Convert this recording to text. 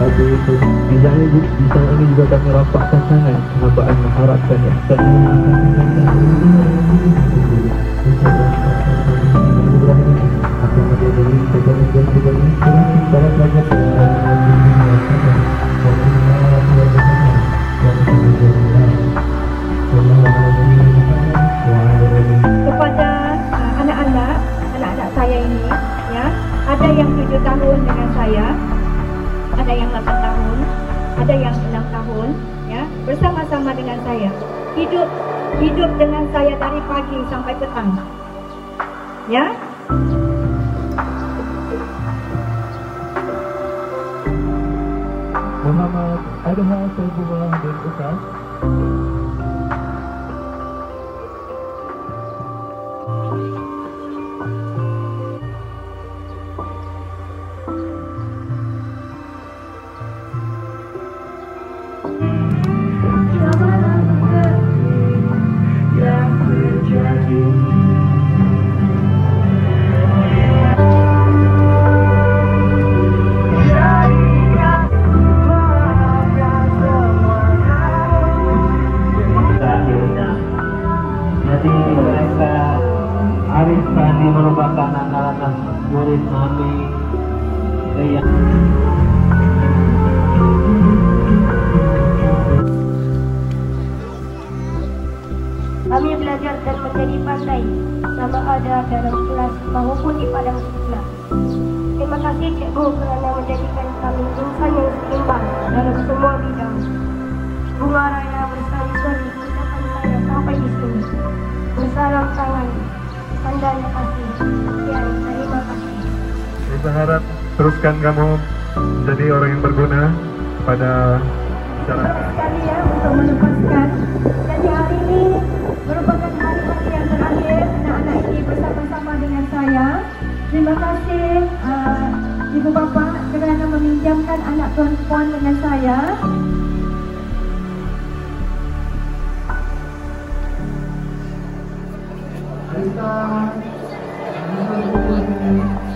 di sana di sana ini juga kami rapatkan sangat. Kehabaan mengharapkan ada yang saya, ada yang 8 tahun, ada yang 6 tahun, ya, bersama-sama dengan saya. Hidup hidup dengan saya dari pagi sampai petang. Ya. Muhammad Adha Saifullah bin Ukas Sandi merupakan anak-anak murid kami yang Kami belajar dan menjadi pandai sama ada dalam kelas maupun di padang sekolah. Terima kasih cikgu kerana menjadikan kami insan yang seimbang dalam semua bidang. Bunga raya bersari-sari ucapan saya sampai di sini. Bersalam tangan. Kasih. Kasih. Saya berharap teruskan kamu menjadi orang yang berguna kepada masyarakat. sekali ya untuk melepaskan. Jadi hari ini merupakan hari-hari yang terakhir anak-anak ini bersama-sama dengan saya. Terima kasih uh, ibu bapa kerana meminjamkan anak tuan-puan dengan saya. Thank you.